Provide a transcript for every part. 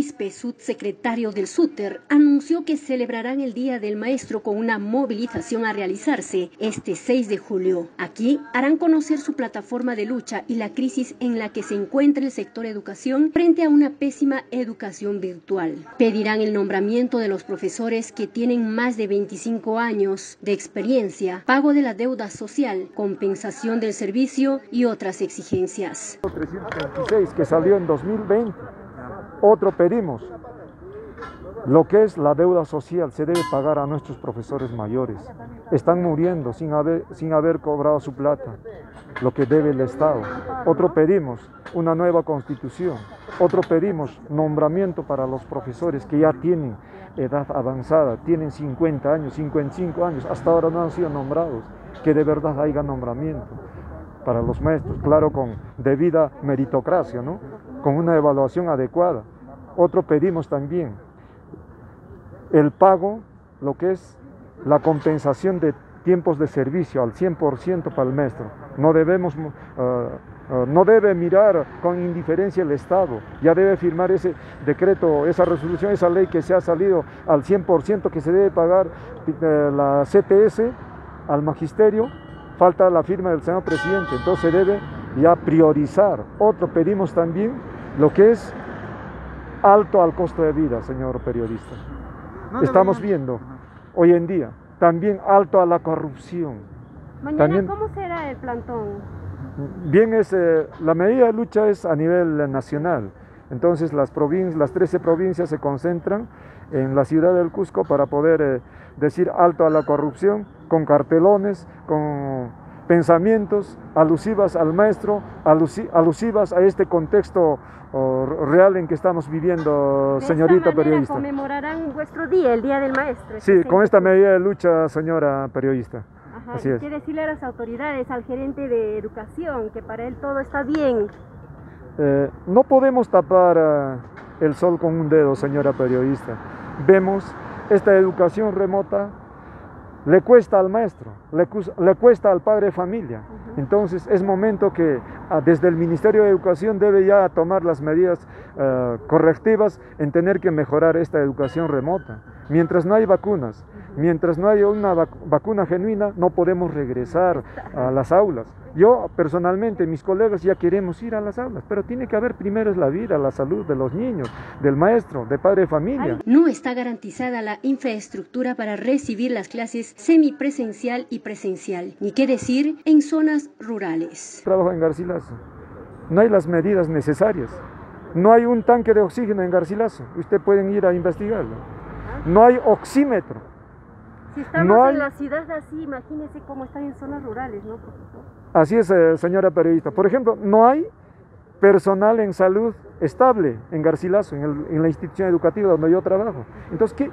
Quispe, subsecretario del SUTER, anunció que celebrarán el Día del Maestro con una movilización a realizarse este 6 de julio. Aquí harán conocer su plataforma de lucha y la crisis en la que se encuentra el sector educación frente a una pésima educación virtual. Pedirán el nombramiento de los profesores que tienen más de 25 años de experiencia, pago de la deuda social, compensación del servicio y otras exigencias. 326 que salió en 2020 otro pedimos, lo que es la deuda social se debe pagar a nuestros profesores mayores. Están muriendo sin haber, sin haber cobrado su plata, lo que debe el Estado. Otro pedimos una nueva constitución. Otro pedimos nombramiento para los profesores que ya tienen edad avanzada, tienen 50 años, 55 años, hasta ahora no han sido nombrados, que de verdad haya nombramiento para los maestros, claro, con debida meritocracia, ¿no? Con una evaluación adecuada. Otro pedimos también el pago, lo que es la compensación de tiempos de servicio al 100% para el maestro. No debemos, uh, uh, no debe mirar con indiferencia el Estado, ya debe firmar ese decreto, esa resolución, esa ley que se ha salido al 100% que se debe pagar uh, la CTS al magisterio, falta la firma del señor presidente, entonces debe ya priorizar. Otro pedimos también lo que es alto al costo de vida, señor periodista. Estamos viendo hoy en día también alto a la corrupción. Mañana, ¿cómo será el plantón? Bien, es, eh, la medida de lucha es a nivel nacional. Entonces las, provincias, las 13 provincias se concentran en la ciudad del Cusco para poder eh, decir alto a la corrupción con cartelones, con pensamientos alusivas al maestro, alusivas a este contexto real en que estamos viviendo, señorita periodista. conmemorarán vuestro día, el Día del Maestro. Sí, con esta medida de lucha, señora periodista. Así es. ¿Qué decirle a las autoridades, al gerente de educación, que para él todo está bien? Eh, no podemos tapar eh, el sol con un dedo, señora periodista. Vemos esta educación remota le cuesta al maestro, le, cuesta al padre de familia. Entonces es momento que ah, desde el Ministerio de Educación debe ya tomar las medidas eh, correctivas en tener que mejorar esta educación remota. Mientras no hay vacunas, mientras no haya una vacuna genuina, no podemos regresar a las aulas. Yo personalmente, mis colegas ya queremos ir a las aulas, pero tiene que haber primero la vida, la salud de los niños, del maestro, de padre de familia. No está garantizada la infraestructura para recibir las clases semipresencial y presencial, ni qué decir en zonas rurales. Trabajo en Garcilaso. No hay las medidas necesarias. No hay un tanque de oxígeno en Garcilaso. Usted pueden ir a investigarlo. No hay oxímetro. Si estamos en la ciudad así, imagínese cómo están en zonas rurales, ¿no? Así es, eh, señora periodista. Por ejemplo, no hay personal en salud estable en Garcilaso, en, la institución educativa donde yo trabajo. Entonces, ¿qué?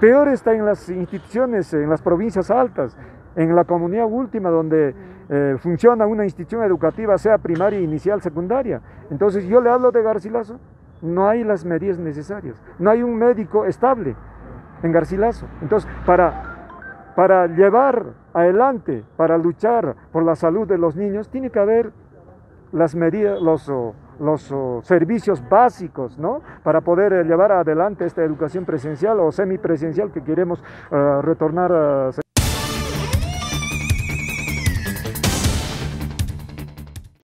Peor está en las instituciones, en las provincias altas, en la comunidad última donde eh, funciona una institución educativa, sea primaria, inicial, secundaria. Entonces, yo le hablo de Garcilaso, no hay las medidas necesarias, no hay un médico estable en Garcilaso. Entonces, para para llevar adelante, para luchar por la salud de los niños, tiene que haber las medidas, los, los servicios básicos, ¿no? Para poder eh, llevar adelante esta educación presencial o semipresencial que queremos uh, retornar. Uh,